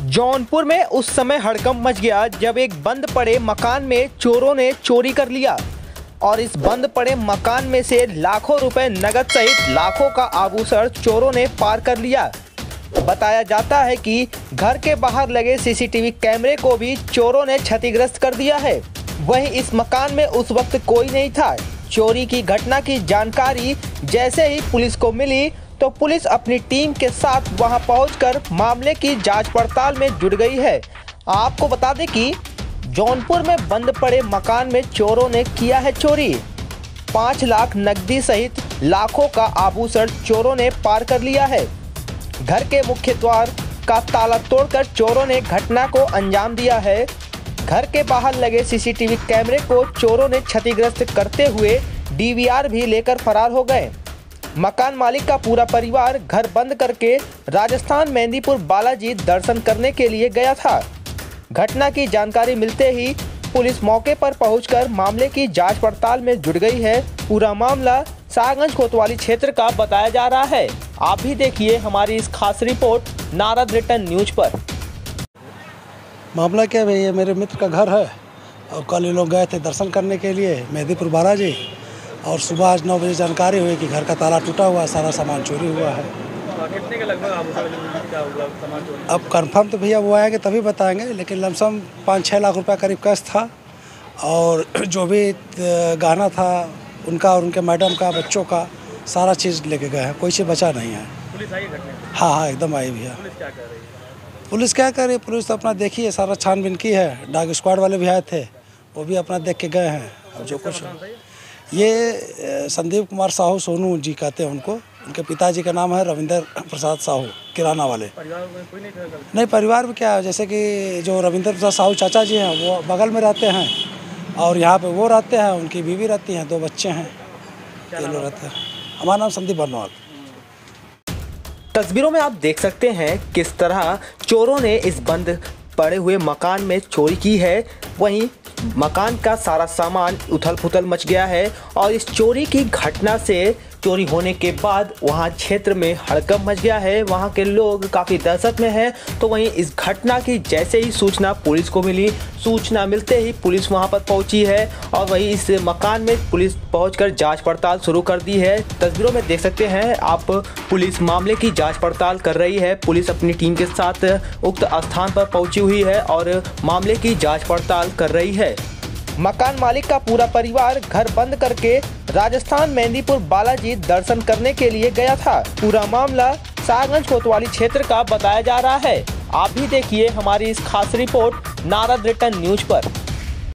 जौनपुर में उस समय हड़कंप मच गया जब एक बंद पड़े मकान में चोरों ने चोरी कर लिया। और इस बंद पड़े मकान में से लाखों रुपए नगद सहित लाखों का आभूषण चोरों ने पार कर लिया। बताया जाता है कि घर के बाहर लगे सीसीटीवी कैमरे को भी चोरों ने क्षतिग्रस्त कर दिया है। वहीं इस मकान में उस वक्त कोई नहीं था। चोरी की घटना की जानकारी जैसे ही पुलिस को मिली तो पुलिस अपनी टीम के साथ वहाँ पहुंचकर मामले की जाँच पड़ताल में जुट गई है। आपको बता दें कि जौनपुर में बंद पड़े मकान में चोरों ने किया है चोरी। पाँच लाख नकदी सहित लाखों का आभूषण चोरों ने पार कर लिया है। घर के मुख्य द्वार का ताला तोड़कर चोरों ने घटना को अंजाम दिया है। घर के बाहर लगे सीसीटीवी कैमरे को चोरों ने क्षतिग्रस्त करते हुए डीवीआर भी लेकर फरार हो गए। मकान मालिक का पूरा परिवार घर बंद करके राजस्थान मेहंदीपुर बालाजी दर्शन करने के लिए गया था। घटना की जानकारी मिलते ही पुलिस मौके पर पहुंचकर मामले की जाँच पड़ताल में जुट गई है। पूरा मामला सागंज कोतवाली क्षेत्र का बताया जा रहा है। आप भी देखिए हमारी इस खास रिपोर्ट नारद रिटर्न न्यूज़ पर। मामला क्या भैया? मेरे मित्र का घर है। और कल ये लोग गए थे दर्शन करने के लिए मेहदीपुर बालाजी। और सुबह आज नौ बजे जानकारी हुई कि घर का ताला टूटा हुआ है सारा सामान चोरी हुआ है। कितने का लगभग आभूषण का हुआ सामान चोरी? अब कंफर्म तो भैया वो आएँगे तभी बताएँगे लेकिन लमसम पाँच छः लाख रुपया करीब कैश था। और जो भी गाना था उनका और उनके मैडम का बच्चों का सारा चीज़ लेके गए हैं कोई चीज़ बचा नहीं है। पुलिस आई हाँ हाँ एकदम आई भैया। पुलिस क्या कर रही है? पुलिस तो अपना देखी है सारा छानबीन की है। डाग स्क्वाड वाले भी आए थे वो भी अपना देख के गए हैं। अब जो कुछ ये संदीप कुमार साहू सोनू जी कहते हैं उनको। उनके पिताजी का नाम है रविंदर प्रसाद साहू किराना वाले। परिवार में कोई नहीं था नहीं परिवार में क्या है जैसे कि जो रविंदर प्रसाद साहू चाचा जी हैं वो बगल में रहते हैं और यहाँ पे वो रहते हैं उनकी बीवी रहती हैं दो बच्चे हैं। ये लोग रहते हैं। हमारा नाम संदीप बर्नवाल तस्वीरों में आप देख सकते हैं किस तरह चोरों ने इस बंद पड़े हुए मकान में चोरी की है। वहीं मकान का सारा सामान उथल पुथल मच गया है और इस चोरी की घटना से चोरी होने के बाद वहाँ क्षेत्र में हड़कंप मच गया है। वहाँ के लोग काफ़ी दहशत में हैं। तो वहीं इस घटना की जैसे ही सूचना पुलिस को मिली, सूचना मिलते ही पुलिस वहाँ पर पहुँची है और वहीं इस मकान में पुलिस पहुंचकर जाँच पड़ताल शुरू कर दी है। तस्वीरों में देख सकते हैं, आप पुलिस मामले की जाँच पड़ताल कर रही है। पुलिस अपनी टीम के साथ उक्त स्थान पर पहुँची हुई है और मामले की जाँच पड़ताल कर रही है। मकान मालिक का पूरा परिवार घर बंद करके राजस्थान मेहंदीपुर बालाजी दर्शन करने के लिए गया था। पूरा मामला सागंज कोतवाली क्षेत्र का बताया जा रहा है। आप भी देखिए हमारी इस खास रिपोर्ट नारद रिटर्न न्यूज़ पर।